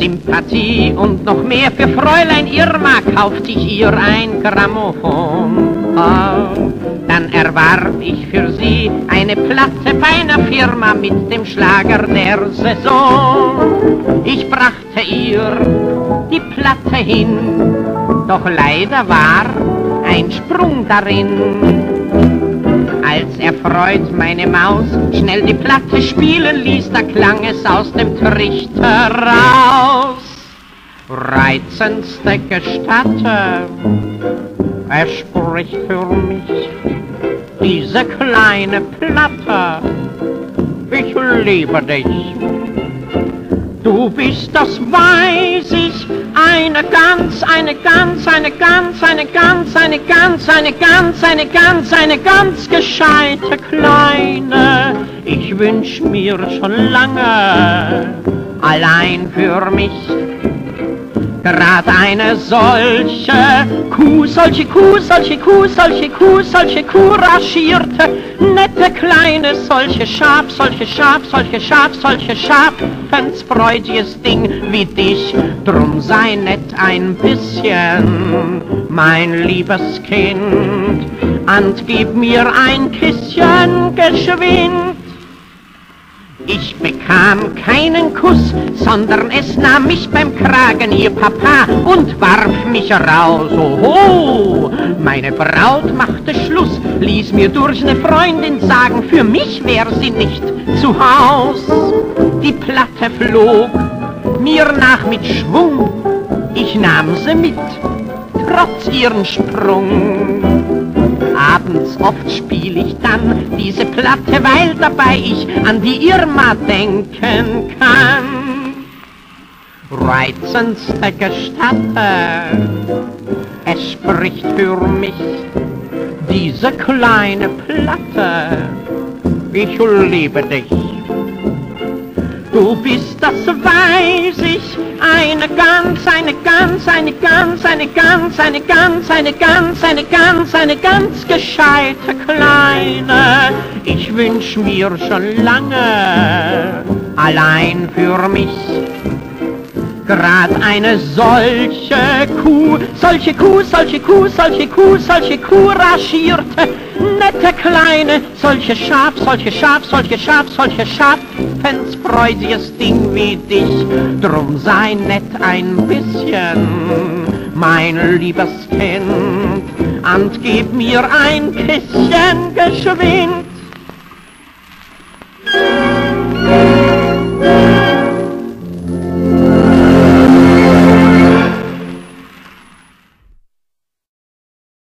Sympathie und noch mehr für Fräulein Irma kaufte ich ihr ein Grammophon. Oh, dann erwarb ich für sie eine Platte bei einer Firma mit dem Schlager der Saison. Ich brachte ihr die Platte hin, doch leider war ein Sprung darin. Als erfreut meine Maus schnell die Platte spielen ließ, da klang es aus dem Trichter raus. Reizendste Gestatte, er spricht für mich, diese kleine Platte, ich liebe dich. Du bist, das weiß ich, eine ganz, eine ganz, eine ganz, eine ganz, eine ganz, eine ganz, eine ganz, eine ganz gescheite Kleine. Ich wünsch mir schon lange allein für mich Grad eine solche Kuh, solche Kuh, solche Kuh, solche Kuh, solche Kuh raschierte, nette kleine, solche Schaf, solche Schaf, solche Schaf, solche Schafensfreudiges Ding wie dich. Drum sei nett ein bisschen, mein liebes Kind, und gib mir ein Kisschen geschwind. Ich bekam keinen Kuss, sondern es nahm mich beim Kragen ihr Papa und warf mich raus. Oho, meine Braut machte Schluss, ließ mir durch eine Freundin sagen, für mich wär sie nicht zu Haus. Die Platte flog mir nach mit Schwung, ich nahm sie mit, trotz ihren Sprung. Abends oft spiel ich dann diese Platte, weil dabei ich an die Irma denken kann. Reizendste Gestatte, es spricht für mich diese kleine Platte. Ich liebe dich. Du bist, das weiß ich, eine ganz, eine ganz, eine ganz, eine ganz, eine ganz, eine ganz, eine ganz, eine ganz gescheite Kleine. Ich wünsch mir schon lange allein für mich grad eine solche Kuh, solche Kuh, solche Kuh, solche Kuh, solche Kuh raschierte, nette kleine, solche Schaf, solche Schaf, solche Schaf, solche Schafensfreudiges Ding wie dich, drum sei nett ein bisschen, mein liebes Kind, und gib mir ein Küsschen geschwind.